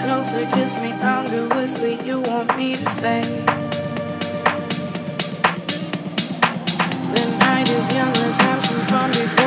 Closer, kiss me longer, whisper you want me to stay. The night is young, let's have some fun before.